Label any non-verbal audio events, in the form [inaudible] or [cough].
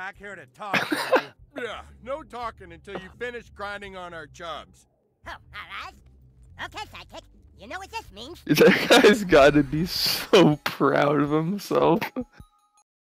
back here to talk. [coughs] Yeah, no talking until you finish grinding on our jobs. Oh, alright. Okay, sidekick. You know what this means? That guy's gotta be so proud of himself.